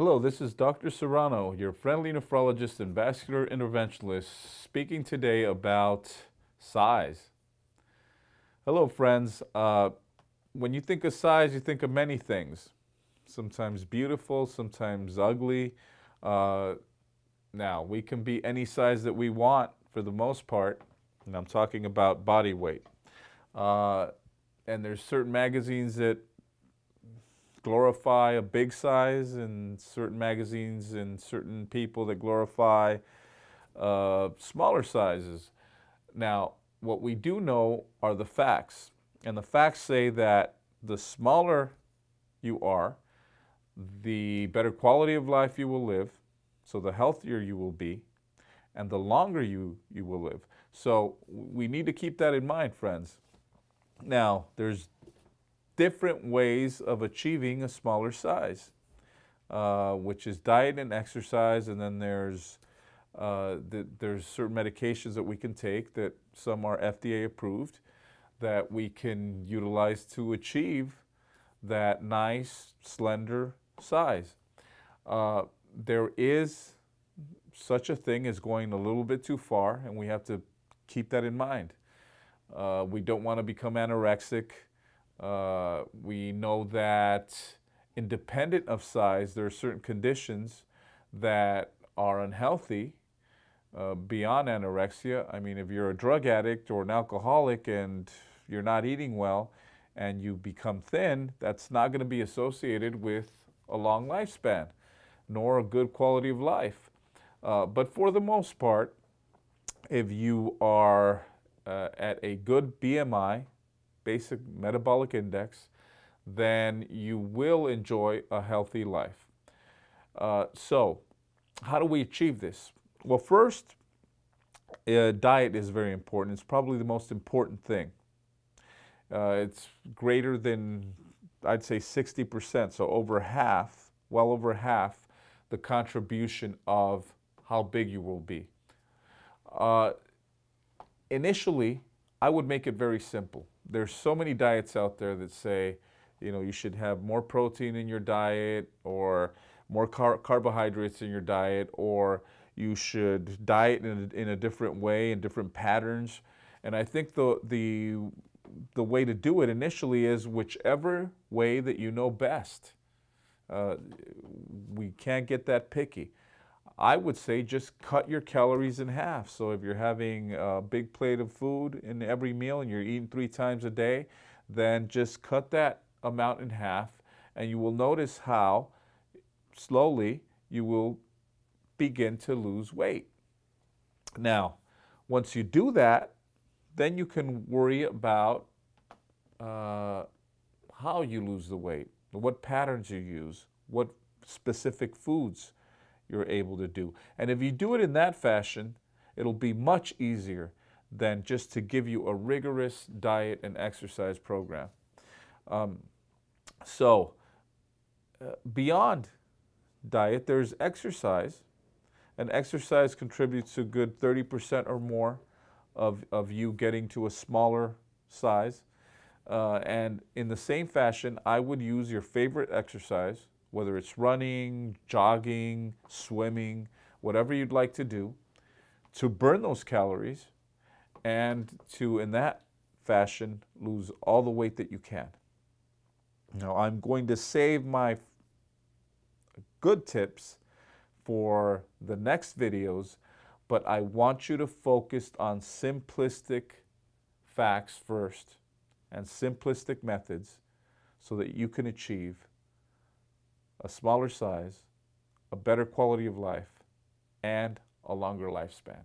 Hello, this is Dr. Serrano, your friendly nephrologist and vascular interventionist, speaking today about size. Hello, friends. Uh, when you think of size, you think of many things. Sometimes beautiful, sometimes ugly. Uh, now, we can be any size that we want for the most part, and I'm talking about body weight. Uh, and there's certain magazines that glorify a big size and certain magazines and certain people that glorify uh, smaller sizes. Now, what we do know are the facts. And the facts say that the smaller you are, the better quality of life you will live, so the healthier you will be, and the longer you, you will live. So we need to keep that in mind, friends. Now, there's different ways of achieving a smaller size, uh, which is diet and exercise, and then there's uh, the, there's certain medications that we can take that some are FDA approved that we can utilize to achieve that nice, slender size. Uh, there is such a thing as going a little bit too far, and we have to keep that in mind. Uh, we don't want to become anorexic. Uh, we know that independent of size, there are certain conditions that are unhealthy uh, beyond anorexia. I mean, if you're a drug addict or an alcoholic and you're not eating well and you become thin, that's not going to be associated with a long lifespan nor a good quality of life. Uh, but for the most part, if you are uh, at a good BMI, basic metabolic index, then you will enjoy a healthy life. Uh, so, how do we achieve this? Well, first, uh, diet is very important. It's probably the most important thing. Uh, it's greater than, I'd say, 60%, so over half, well over half, the contribution of how big you will be. Uh, initially, I would make it very simple there's so many diets out there that say, you know, you should have more protein in your diet or more car carbohydrates in your diet or you should diet in a, in a different way in different patterns. And I think the, the, the way to do it initially is whichever way that you know best. Uh, we can't get that picky. I would say just cut your calories in half. So if you're having a big plate of food in every meal and you're eating three times a day, then just cut that amount in half and you will notice how slowly you will begin to lose weight. Now, once you do that, then you can worry about uh, how you lose the weight, what patterns you use, what specific foods you're able to do. And if you do it in that fashion, it'll be much easier than just to give you a rigorous diet and exercise program. Um, so, uh, beyond diet, there's exercise, and exercise contributes to a good 30% or more of, of you getting to a smaller size. Uh, and in the same fashion, I would use your favorite exercise, whether it's running, jogging, swimming, whatever you'd like to do, to burn those calories and to, in that fashion, lose all the weight that you can. Now, I'm going to save my good tips for the next videos, but I want you to focus on simplistic facts first and simplistic methods so that you can achieve a smaller size, a better quality of life, and a longer lifespan.